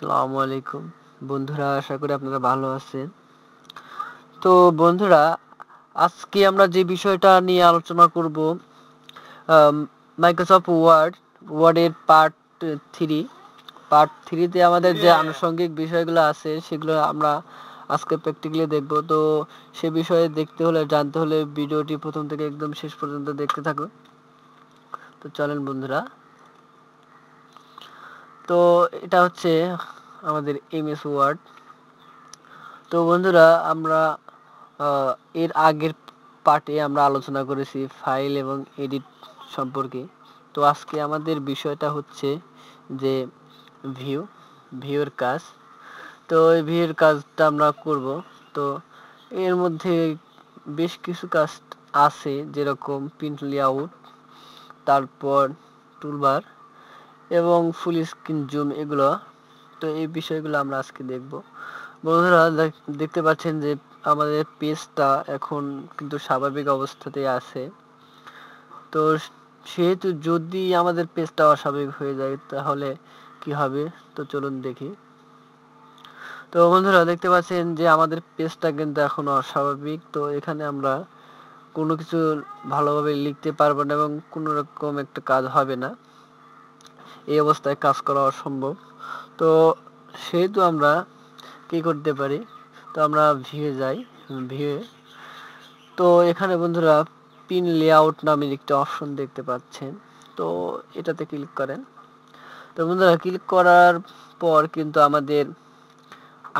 আসসালামু আলাইকুম। বন্ধুরা আশা করি আপনারা ভালো আছেন। তো বন্ধুরা আজকে আমরা যে বিষয়টা নিয়ে আলোচনা করব মাইক্রোসফট ওয়ার্ড ওয়ার্ডের পার্ট থ্রি পার্ট থ্রিতে আমাদের যে আনুষঙ্গিক বিষয়গুলো আছে সেগুলো আমরা আজকে প্র্যাকটিক্যালি দেখব। তো সে বিষয়ে দেখতে হলে জানতে হলে ভিডিওটি প্রথম থেকে একদম শেষ পর্যন্ত দেখতে থাকুন। তো চলেন বন্ধুরা তো এটা হচ্ছে আমাদের এমএস ওয়ার্ড। তো বন্ধুরা, আমরা এর আগের পার্টে আমরা আলোচনা করেছি ফাইল এবং এডিট সম্পর্কে। তো আজকে আমাদের বিষয়টা হচ্ছে যে ভিউ, ভিউর কাজ। তো এই ভিউর কাজটা আমরা করব। তো এর মধ্যে বেশ কিছু কাজ আছে, যেরকম প্রিন্ট লেআউট তারপর টুলবার এবং ফুল স্ক্রিন জুম এগুলো। তো এই বিষয়গুলো আমরা আজকে দেখব। বন্ধুরা দেখতে পাচ্ছেন যে আমাদের পেজটা এখন কিন্তু স্বাভাবিক অবস্থাতেই আছে। তো সেহেতু যদি আমাদের পেজটা অস্বাভাবিক হয়ে যায়, তাহলে কি হবে? তো চলুন দেখি। তো বন্ধুরা, দেখতে পাচ্ছেন যে আমাদের পেজটা কিন্তু এখন অস্বাভাবিক। তো এখানে আমরা কোনো কিছু ভালোভাবে লিখতে পারব না এবং কোনো রকম একটা কাজ হবে না। এই অবস্থায় কাজ করা অসম্ভব। তো সেহেতু আমরা কি করতে পারি? তো আমরা ভিয়ে যাই ভিয়ে তো এখানে বন্ধুরা পিন লেআউট নামের একটি অপশন দেখতে পাচ্ছেন। তো এটাতে ক্লিক করেন। তো বন্ধুরা ক্লিক করার পর কিন্তু আমাদের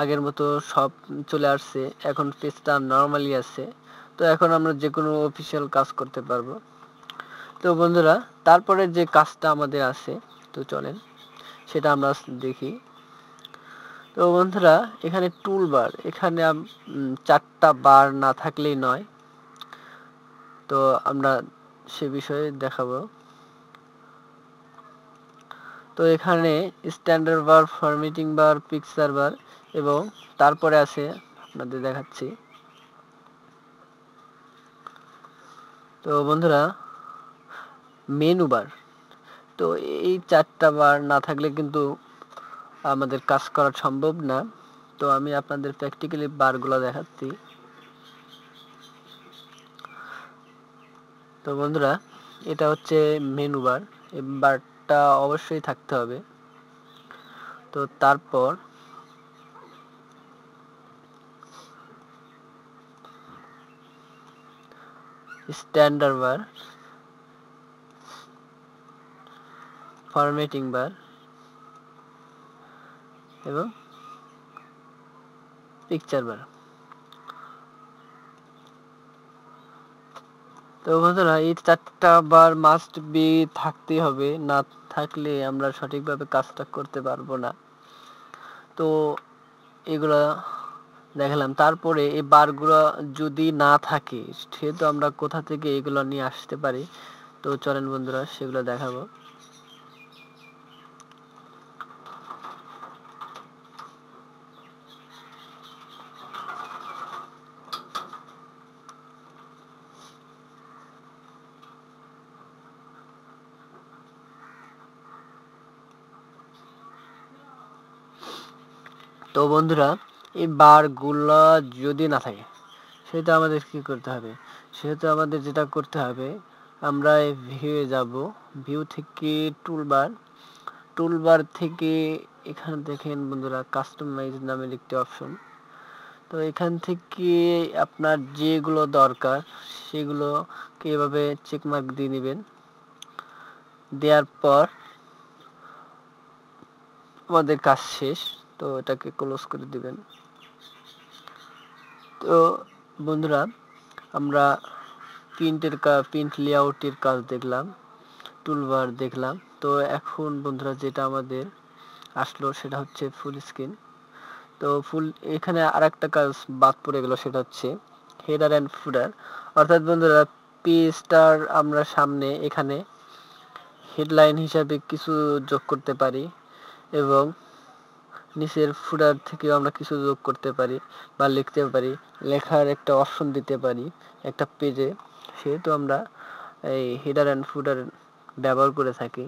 আগের মতো সব চলে আসছে। এখন পেজটা নর্মালি আছে। তো এখন আমরা যে কোনো অফিসিয়াল কাজ করতে পারব। তো বন্ধুরা, তারপরে যে কাজটা আমাদের আছে তো চলেন সেটা আমরা দেখি। তো বন্ধুরা, এখানে টুল বার এখানে চারটা বার না থাকলেই নয়। তো আমরা সে বিষয়ে দেখাবো। তো এখানে standard bar formatting bar picture bar এবং তারপরে আছে আপনাদের দেখাচ্ছি। তো বন্ধুরা মেনু বার তো এই চারটা বার না থাকলে কিন্তু আমাদের কাজ করা সম্ভব না। তো আমি আপনাদের প্র্যাকটিক্যালি বারগুলো দেখাচ্ছি। তো বন্ধুরা, এটা হচ্ছে মেনু বার এই বারটা অবশ্যই থাকতে হবে। তো তারপর স্ট্যান্ডার্ড বার ফরম্যাটিং বার এবং পিকচার বার। তো বন্ধুরা, এই চারটা বার মাস্ট বি থাকতে হবে। না থাকলে আমরা সঠিকভাবে কাজটা করতে পারব না। তো এগুলো দেখালাম। তারপরে এই বারগুলো যদি না থাকে, সেহেতু আমরা কোথা থেকে এগুলো নিয়ে আসতে পারি, তো চলেন বন্ধুরা, সেগুলো দেখাবো। তো বন্ধুরা, এই বারগুলো যদি না থাকে সেটা আমাদের কি করতে হবে? সেহেতু আমাদের যেটা করতে হবে, আমরা ভিউয়ে যাব। ভিউ থেকে টুলবার টুলবার থেকে এখানে দেখেন বন্ধুরা কাস্টমাইজ নামের একটি অপশন তো এখান থেকে আপনার যেগুলো দরকার সেগুলোকে এভাবে চেকমার্ক দিয়ে নেবেন। দেওয়ার পর আমাদের কাজ শেষ। তো এটাকে ক্লোজ করে দিবেন। তো বন্ধুরা, আমরা প্রিন্টের কাজ প্রিন্ট লেআউটের কাজ দেখলাম টুলবার দেখলাম। তো এখন বন্ধুরা, যেটা আমাদের আসলো সেটা হচ্ছে ফুল স্ক্রিন তো ফুল এখানে আর একটা কাজ বাদ পড়ে গেল, সেটা হচ্ছে হেডার অ্যান্ড ফুডার অর্থাৎ বন্ধুরা পেজটার আমরা সামনে এখানে হেডলাইন হিসাবে কিছু যোগ করতে পারি এবং নিচের ফুডার থেকেও আমরা কিছু যোগ করতে পারি বা লিখতে পারি, লেখার একটা অপশন দিতে পারি একটা পেজে সেহেতু আমরা এই হেডার অ্যান্ড ফুডার ব্যবহার করে থাকি।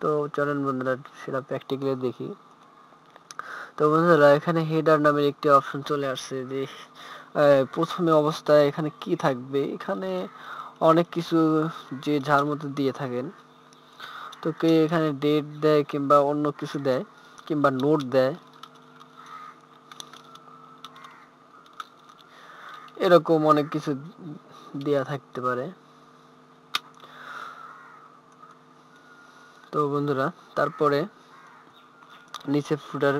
তো চলেন বন্ধুরা, সেটা প্র্যাকটিক্যালি দেখি। তো বন্ধুরা, এখানে হেডার নামের একটি অপশন চলে আসছে যে প্রথমে অবস্থায় এখানে কি থাকবে? এখানে অনেক কিছু যে যার মধ্যে দিয়ে থাকেন। তো কে এখানে ডেট দেয় কিংবা অন্য কিছু দেয় কিংবা নোট দেয়। এরকম অনেক কিছু দেয়া থাকতে পারে। তো বন্ধুরা, তারপরে নিচে ফুটার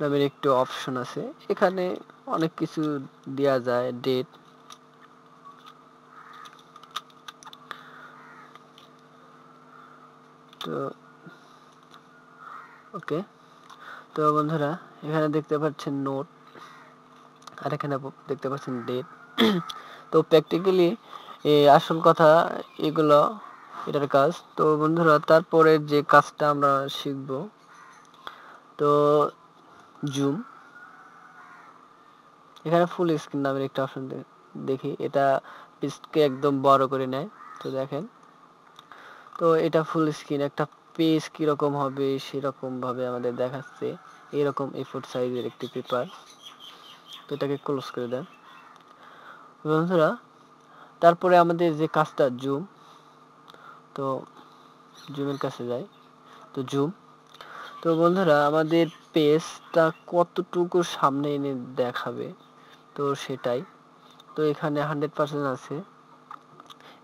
নামের একটি অপশন আছে। এখানে অনেক কিছু দেয়া যায়, ডেট। তো, ওকে। তো বন্ধুরা, এখানে দেখতে পাচ্ছেন নোট, আর এখানে দেখতে পাচ্ছেন ডেট। তো প্র্যাকটিক্যালি আসল কথা এগুলো, এটার কাজ। তো বন্ধুরা, তারপরে যে কাজটা আমরা শিখব, তো জুম এখানে ফুল স্ক্রিন নামের একটা অপশন দেখি। এটা পিসকে একদম বড় করে নেয়, তো দেখেন। তো এটা ফুল স্ক্রিন একটা পেজ কীরকম হবে সেরকম ভাবে আমাদের দেখাচ্ছে। এরকম এফোর্ট সাইজের একটি পেপার তো এটাকে ক্লোজ করে দেন। বন্ধুরা, তারপরে আমাদের যে কাজটা জুম তো জুমের কাছে যাই। তো জুম তো বন্ধুরা, আমাদের পেজটা কতটুকু সামনে এনে দেখাবে? তো সেটাই। তো এখানে হান্ড্রেড পার্সেন্ট আছে।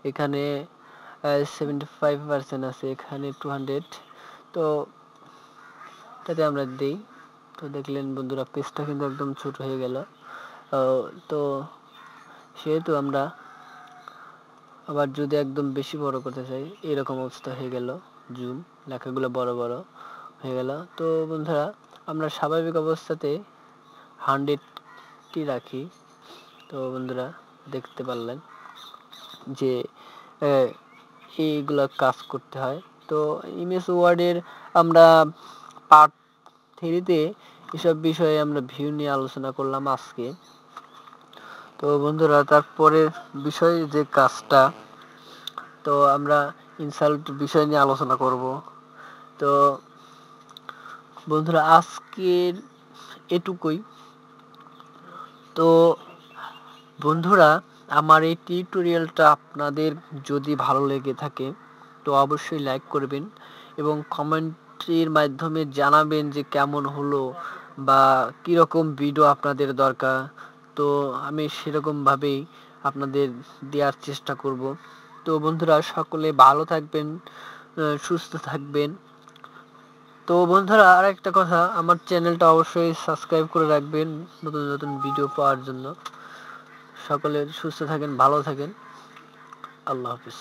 এখানে সেভেন্টি ফাইভ পার্সেন্ট আছে এখানে টু হান্ড্রেড তো তাতে আমরা দিই। তো দেখলেন বন্ধুরা পেজটা কিন্তু একদম ছোট হয়ে গেল। তো সেহেতু আমরা আবার যদি একদম বেশি বড় করতে চাই, এরকম অবস্থা হয়ে গেল। জুম লেখাগুলো বড় বড় হয়ে গেল। তো বন্ধুরা, আমরা স্বাভাবিক অবস্থাতে হান্ড্রেডটি রাখি। তো বন্ধুরা, দেখতে পারলেন যে এইগুলো কাজ করতে হয়। তো ইমেজ ওয়ার্ডের আমরা পার্ট থ্রিতে এসব বিষয়ে আমরা ভিউ নিয়ে আলোচনা করলাম আজকে। তো বন্ধুরা, তারপরে বিষয় যে কাজটা, তো আমরা ইনসাল্ট বিষয় নিয়ে আলোচনা করব। তো বন্ধুরা, আজকের এটুকুই। তো বন্ধুরা আমার এই টিউটোরিয়ালটা আপনাদের যদি ভালো লেগে থাকে, তো অবশ্যই লাইক করবেন এবং কমেন্টের মাধ্যমে জানাবেন যে কেমন হলো বা কীরকম ভিডিও আপনাদের দরকার। তো আমি সেরকমভাবেই আপনাদের দেওয়ার চেষ্টা করব। তো বন্ধুরা, সকলে ভালো থাকবেন সুস্থ থাকবেন। তো বন্ধুরা আর একটা কথা, আমার চ্যানেলটা অবশ্যই সাবস্ক্রাইব করে রাখবেন নতুন নতুন ভিডিও পাওয়ার জন্য। সকলে সুস্থ থাকেন ভালো থাকেন। আল্লাহ হাফিজ।